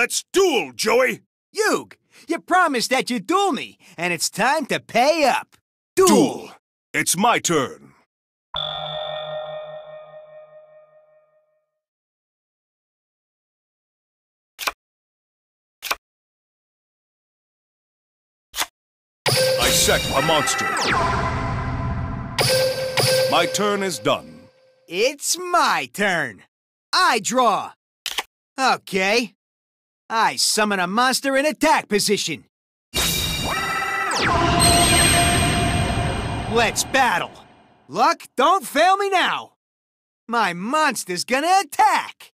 Let's duel, Joey! Yug, you promised that you'd duel me, and it's time to pay up. Duel! Duel! It's my turn. I set a monster. My turn is done. It's my turn. I draw. Okay. I summon a monster in attack position. Let's battle. Luck, don't fail me now. My monster's gonna attack.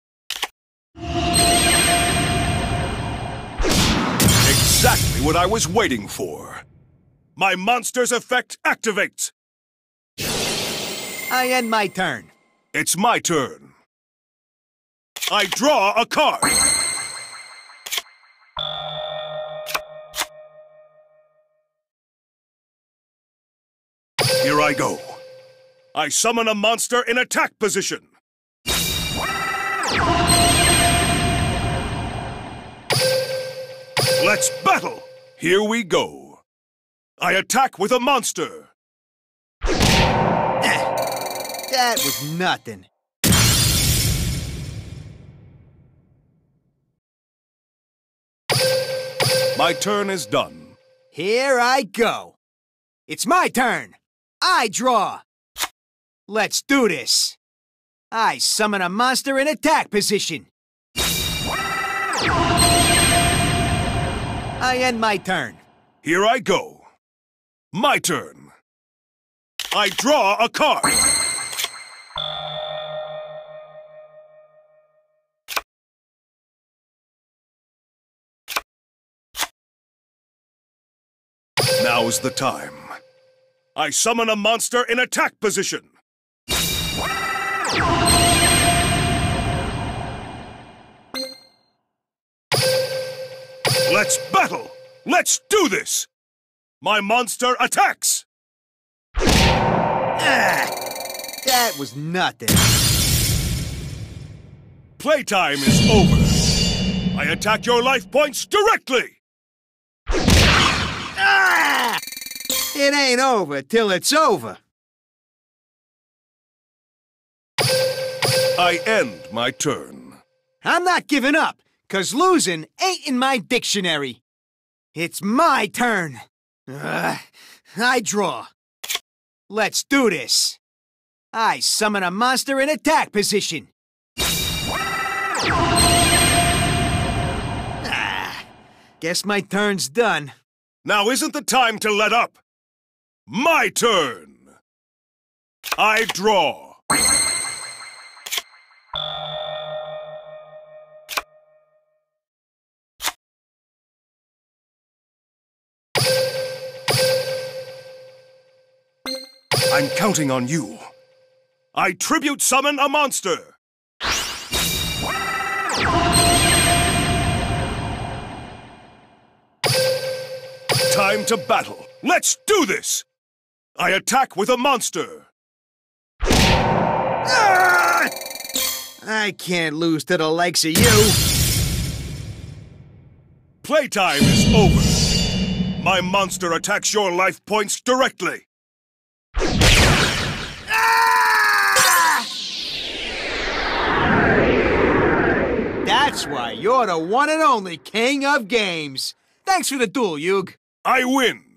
Exactly what I was waiting for. My monster's effect activates. I end my turn. It's my turn. I draw a card. Here I go. I summon a monster in attack position. Let's battle! Here we go. I attack with a monster. That was nothing. My turn is done. Here I go. It's my turn. I draw. Let's do this. I summon a monster in attack position. I end my turn. Here I go. My turn. I draw a card. Now's the time. I summon a monster in attack position. Let's battle! Let's do this! My monster attacks! Ah, that was nothing. Playtime is over. I attack your life points directly! It ain't over till it's over. I end my turn. I'm not giving up, cause losing ain't in my dictionary. It's my turn. I draw. Let's do this. I summon a monster in attack position. Ah, guess my turn's done. Now isn't the time to let up. My turn. I draw. I'm counting on you. I tribute summon a monster. Time to battle. Let's do this! I attack with a monster. Ah! I can't lose to the likes of you. Playtime is over. My monster attacks your life points directly. Ah! That's why you're the one and only king of games. Thanks for the duel, Yug. I win.